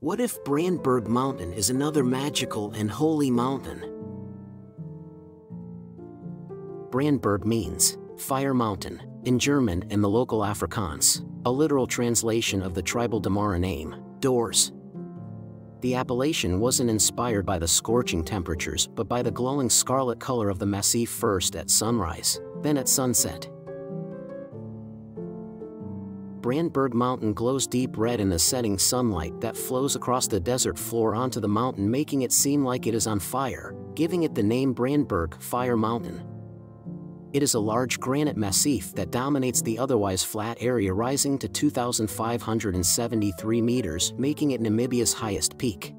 What if Brandberg Mountain is another magical and holy mountain? Brandberg means fire mountain in German and the local Afrikaans, a literal translation of the tribal Damara name, Dâures. The appellation wasn't inspired by the scorching temperatures but by the glowing scarlet color of the massif first at sunrise, then at sunset. Brandberg Mountain glows deep red in the setting sunlight that flows across the desert floor onto the mountain making it seem like it is on fire, giving it the name Brandberg Fire Mountain. It is a large granite massif that dominates the otherwise flat area rising to 2,573 meters, making it Namibia's highest peak.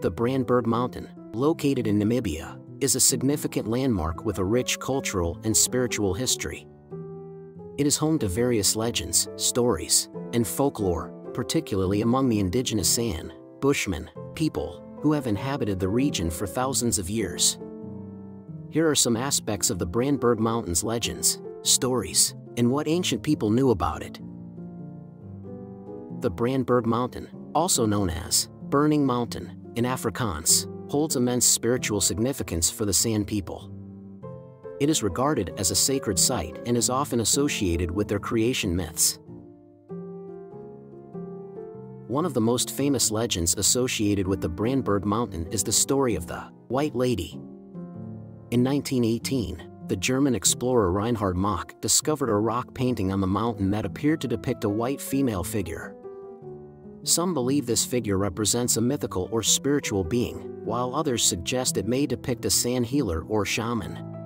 The Brandberg Mountain, located in Namibia, is a significant landmark with a rich cultural and spiritual history. It is home to various legends, stories, and folklore, particularly among the indigenous San, Bushmen, people, who have inhabited the region for thousands of years. Here are some aspects of the Brandberg Mountains legends, stories, and what ancient people knew about it. The Brandberg Mountain, also known as Burning Mountain in Afrikaans, holds immense spiritual significance for the San people. It is regarded as a sacred site and is often associated with their creation myths. One of the most famous legends associated with the Brandberg Mountain is the story of the White Lady, in 1918, the German explorer Reinhard Maack discovered a rock painting on the mountain that appeared to depict a white female figure. Some believe this figure represents a mythical or spiritual being, while others suggest it may depict a San healer or shaman.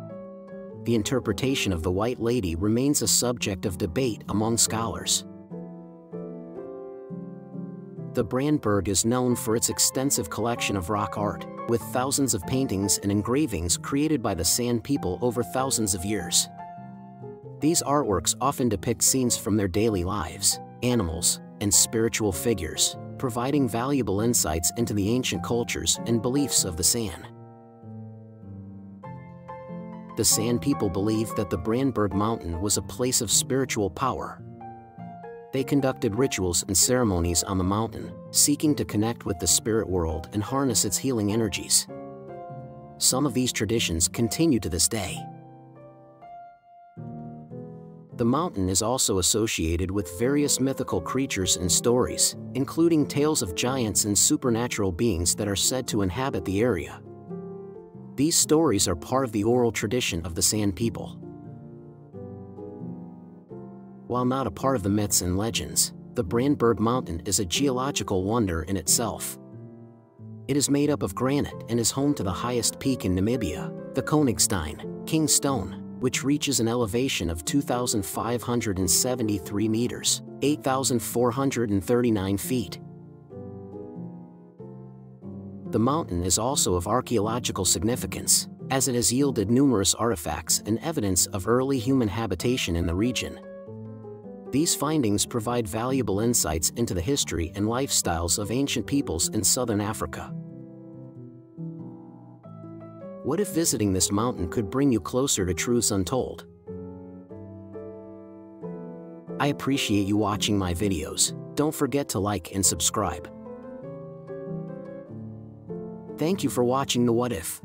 The interpretation of the White Lady remains a subject of debate among scholars. The Brandberg is known for its extensive collection of rock art, with thousands of paintings and engravings created by the San people over thousands of years. These artworks often depict scenes from their daily lives, animals, and spiritual figures, providing valuable insights into the ancient cultures and beliefs of the San. The San people believed that the Brandberg Mountain was a place of spiritual power. They conducted rituals and ceremonies on the mountain, seeking to connect with the spirit world and harness its healing energies. Some of these traditions continue to this day. The mountain is also associated with various mythical creatures and stories, including tales of giants and supernatural beings that are said to inhabit the area. These stories are part of the oral tradition of the San people. While not a part of the myths and legends, the Brandberg Mountain is a geological wonder in itself. It is made up of granite and is home to the highest peak in Namibia, the Koningstein, King Stone, which reaches an elevation of 2,573 meters, 8,439 feet. The mountain is also of archaeological significance, as it has yielded numerous artifacts and evidence of early human habitation in the region. These findings provide valuable insights into the history and lifestyles of ancient peoples in southern Africa. What if visiting this mountain could bring you closer to truths untold? I appreciate you watching my videos. Don't forget to like and subscribe. Thank you for watching The What If.